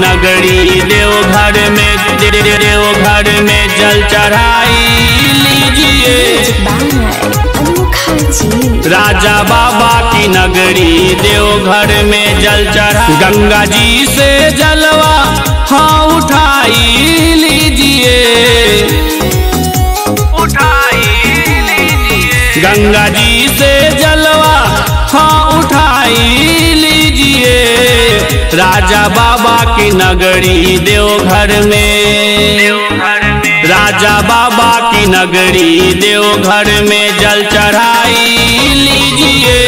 नगरी देवघर में, दे- दे- दे- देवघर में जल चढ़ाई लीजिए। राजा बाबा की नगरी देवघर में जल चढ़ा गंगा जी से जलवा हाँ उठाई लीजिए। उठाई लीजिए। गंगा जी राजा बाबा की नगरी देवघर में। राजा बाबा की नगरी देवघर में जल चढ़ाई लीजिए।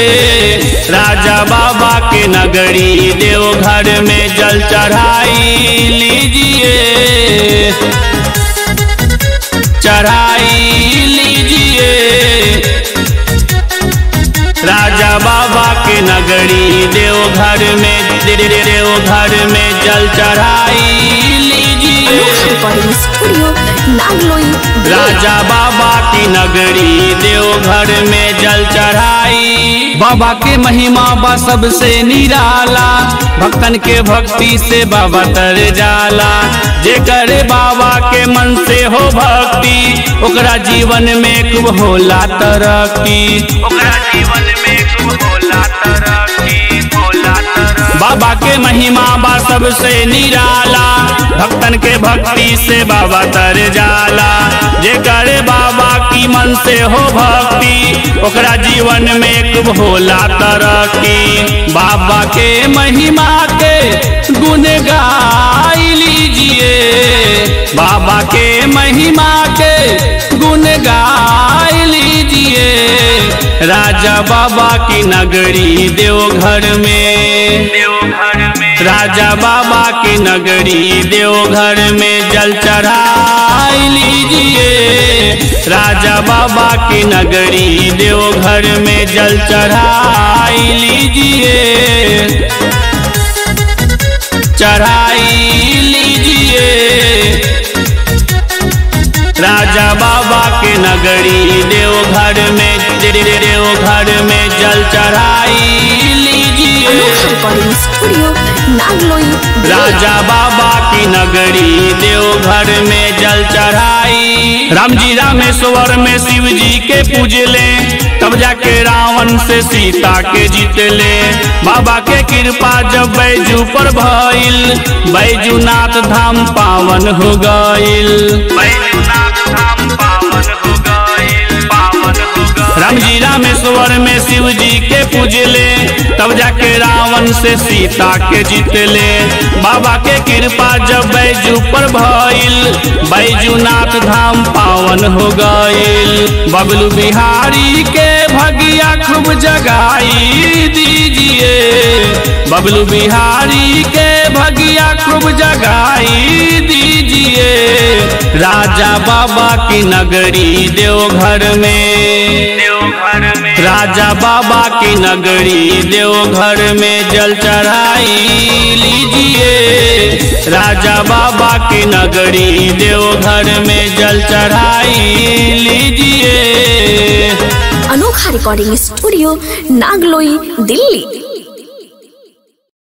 राजा बाबा की नगरी देवघर में जल चढ़ाई लीजिए। चढ़ाई राजा बाबा के नगरी देवघर में देवघर में जल चढ़ाई लीजिए। राजा बाबा की नगरी देवघर में जल चढ़ाई। बाबा के महिमा बा सबसे निराला, भक्तन के भक्ति से बाबा तर जाला। जे करे बाबा के मन से हो भक्ति, ओकरा जीवन में खूब होला तरक्की। ओकरा जीवन बाबा के महिमा बा सबसे निराला। भक्तन के भक्ति से बाबा तर जाला। जे करे बाबा की मन से हो भक्ति, ओकरा जीवन में होला तरक्की बाबा के महिमा के गुण गाई लीजिए। बाबा के महिमा के गुण गाई लीजिए। राजा बाबा की नगरी देवघर में। देवघर में राजा बाबा की नगरी देवघर में जल चढ़ाई लीजिए। राजा बाबा की नगरी देवघर में जल चढ़ाई लीजिए। चढ़ाई लीजिए। राजा बाबा के नगरी देवघर चढ़ाई लीजिए। राजा बाबा की नगरी देवघर में जल चढ़ाई। राम जी रामेश्वर में शिव जी के पूज ले। तब जाके रावण से सीता के जीतले बाबा के कृपा जब बैजू पर भइल बैजूनाथ धाम पावन हो गइल। बैजूनाथ धाम रामेश्वर में शिव जी के पूजले, तब जाके रावण से सीता के जीतले। बाबा के कृपा जब बैजू पर भइल, बैजूनाथ धाम पावन हो गइल। बबलू बिहारी के भगिया खूब जगाई दीजिए। बबलू बिहारी के भगिया खूब जगाई दीजिए। राजा बाबा की नगरी देवघर में। देवघर में। राजा बाबा की नगरी देवघर में जल चढ़ाई लीजिए। राजा बाबा की नगरी देवघर में जल चढ़ाई लीजिए। अनोखा रिकॉर्डिंग स्टूडियो नागलोई, दिल्ली।